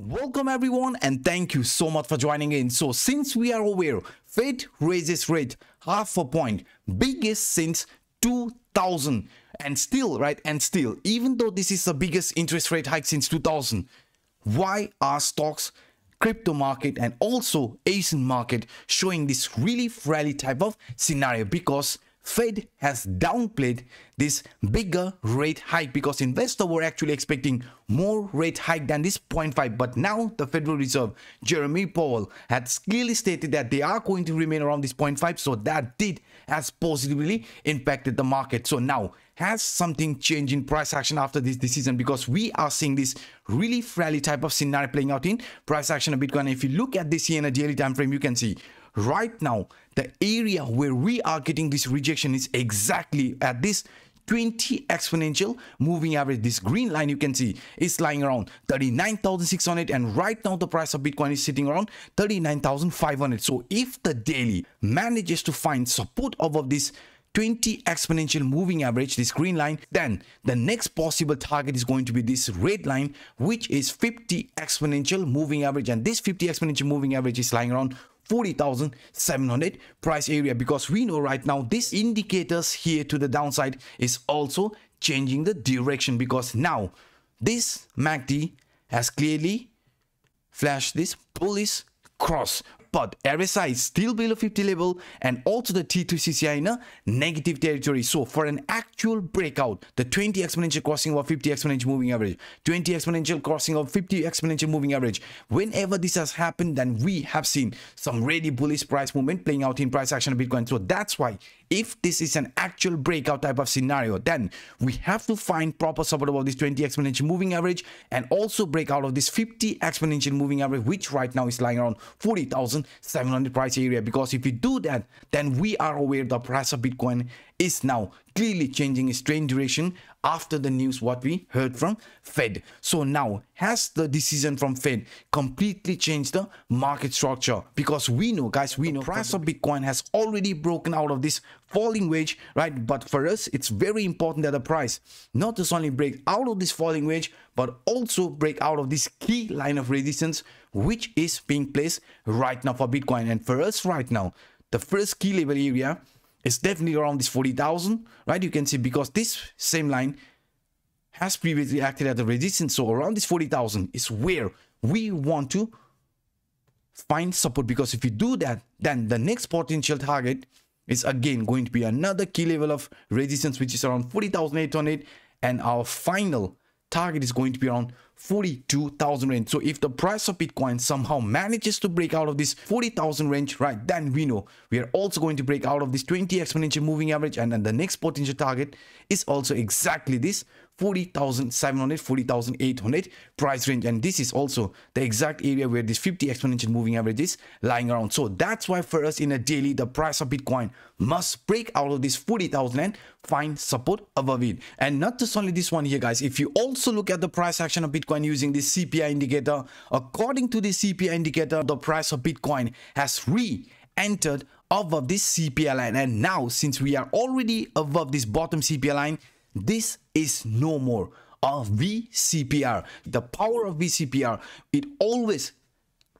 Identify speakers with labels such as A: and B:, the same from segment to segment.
A: Welcome everyone and thank you so much for joining in. So since we are aware, Fed raises rate half a point, biggest since 2000 and still, right, and still, even though this is the biggest interest rate hike since 2000, why are stocks, crypto market and also Asian market showing this really rally type of scenario? Because Fed has downplayed this bigger rate hike because investors were actually expecting more rate hike than this 0.5 but now the Federal Reserve Jeremy Powell had clearly stated that they are going to remain around this 0.5 so that did has positively impacted the market. So now has something changed in price action after this decision? Because we are seeing this really rally type of scenario playing out in price action of Bitcoin. If you look at this here in a daily time frame you can see right now the area where we are getting this rejection is exactly at this 20 exponential moving average. This green line you can see is lying around 39,600 and right now the price of bitcoin is sitting around 39,500 so if the daily manages to find support above this 20 exponential moving average this green line then the next possible target is going to be this red line which is 50 exponential moving average. And this 50 exponential moving average is lying around 40,700 price area because we know right now this indicators here to the downside is also changing the direction because now this MACD has clearly flashed this bullish cross but RSI is still below 50 level and also the T2CCI in a negative territory. So for an actual breakout, the 20 exponential crossing of 50 exponential moving average, 20 exponential crossing of 50 exponential moving average, whenever this has happened, then we have seen some really bullish price movement playing out in price action of Bitcoin. So that's why if this is an actual breakout type of scenario, then we have to find proper support above this 20 exponential moving average and also break out of this 50 exponential moving average, which right now is lying around 40,700 price area. Because if we do that, then we are aware the price of Bitcoin is now clearly changing its trend direction after the news what we heard from Fed. So now has the decision from Fed completely changed the market structure? Because we know guys, we know price of Bitcoin has already broken out of this falling wedge, right? But for us, it's very important that the price not just only break out of this falling wedge, but also break out of this key line of resistance, which is being placed right now for Bitcoin. And for us right now, the first key level area it's definitely around this 40,000, right? You can see because this same line has previously acted as a resistance. So around this 40,000 is where we want to find support because if you do that, then the next potential target is again going to be another key level of resistance, which is around 40,800 and our final target is going to be around 42,000 range. So if the price of Bitcoin somehow manages to break out of this 40,000 range, right, then we know we are also going to break out of this 20 exponential moving average and then the next potential target is also exactly this 40,700, 40,800 price range. And this is also the exact area where this 50 exponential moving average is lying around. So that's why for us in a daily, the price of Bitcoin must break out of this 40,000 and find support above it. And not just only this one here, guys. If you also look at the price action of Bitcoin using this CPR indicator, according to the CPR indicator, the price of Bitcoin has re-entered above this CPR line. And now, since we are already above this bottom CPR line, this is no more a VCPR. The power of VCPR, it always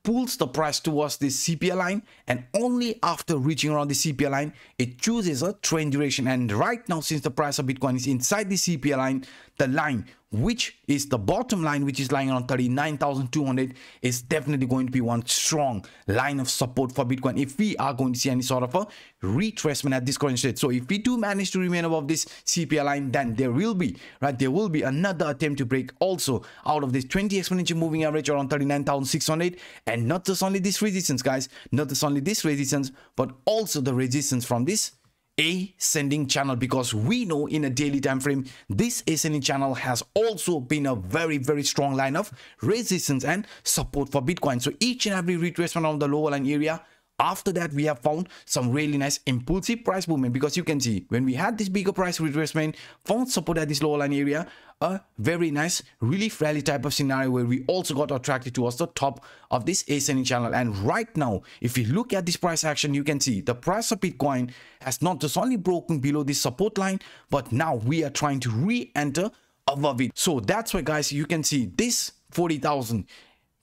A: pulls the price towards the CPR line and only after reaching around the CPR line, it chooses a trend duration. And right now, since the price of Bitcoin is inside the CPR line, the line which is the bottom line which is lying around 39,200 is definitely going to be one strong line of support for Bitcoin if we are going to see any sort of a retracement at this current state. So if we do manage to remain above this CPR line then there will be right there will be another attempt to break also out of this 20 exponential moving average around 39,600 and not just only this resistance guys not just only this resistance but also the resistance from this ascending channel because we know in a daily time frame this ascending channel has also been a very very strong line of resistance and support for bitcoin. So each and every retracement on the lower line area after that we have found some really nice impulsive price movement because you can see when we had this bigger price retracement found support at this lower line area a very nice really rally type of scenario where we also got attracted towards the top of this ascending channel. And right now if you look at this price action you can see the price of bitcoin has not just only broken below this support line but now we are trying to re-enter above it. So that's why guys you can see this 40,000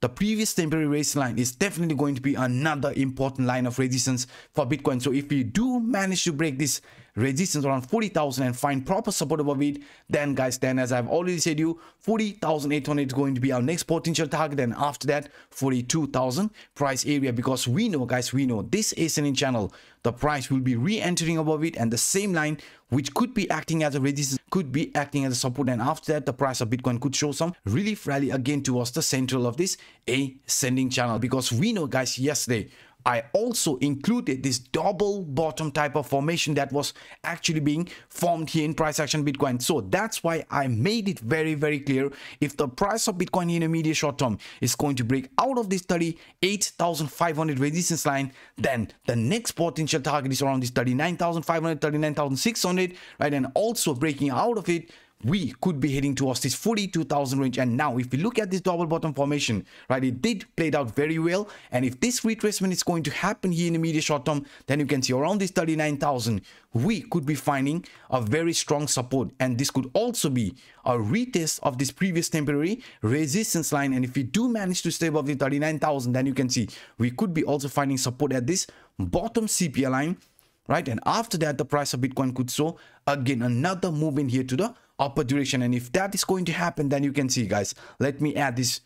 A: the previous temporary race line is definitely going to be another important line of resistance for Bitcoin. So if you do manage to break this resistance around 40,000 and find proper support above it, then guys, then as I've already said you, 40,800 is going to be our next potential target. And after that 42,000 price area. Because we know guys, we know this ascending channel, the price will be re-entering above it. And the same line which could be acting as a resistance could be acting as a support. And after that the price of bitcoin could show some relief rally again towards the central of this ascending channel. Because we know guys yesterday I also included this double bottom type of formation that was actually being formed here in price action Bitcoin. So that's why I made it very, very clear. If the price of Bitcoin in a medium short term is going to break out of this 38,500 resistance line, then the next potential target is around this 39,500, 39,600, right? And also breaking out of it we could be heading towards this 42,000 range. And now if we look at this double bottom formation, right, it did played out very well. And if this retracement is going to happen here in the medium short term, then you can see around this 39,000, we could be finding a very strong support. And this could also be a retest of this previous temporary resistance line. And if we do manage to stay above the 39,000, then you can see we could be also finding support at this bottom CPR line right and after that the price of bitcoin could show again another move in here to the upper direction and if that is going to happen then you can see guys let me add this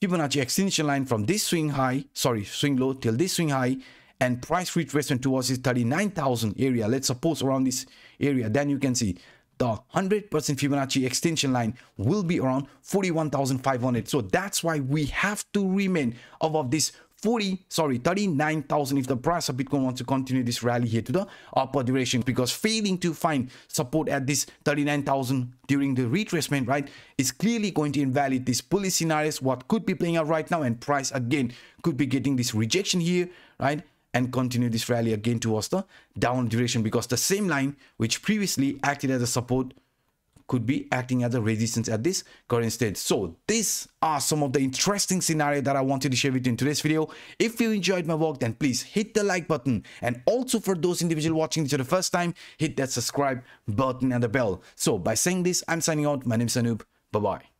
A: Fibonacci extension line from this swing high sorry swing low till this swing high and price retracement towards this 39,000 area. Let's suppose around this area. Then you can see the 100% Fibonacci extension line will be around 41,500 so that's why we have to remain above this 40 sorry 39,000 if the price of Bitcoin wants to continue this rally here to the upper direction because failing to find support at this 39,000 during the retracement right is clearly going to invalidate this bullish scenarios what could be playing out right now and price again could be getting this rejection here right and continue this rally again towards the down direction because the same line which previously acted as a support could be acting as a resistance at this current state. So these are some of the interesting scenario that I wanted to share with you in today's video. If you enjoyed my work, then please hit the like button. And also for those individuals watching this for the first time, hit that subscribe button and the bell. So by saying this, I'm signing out. My name is Anup. Bye-bye.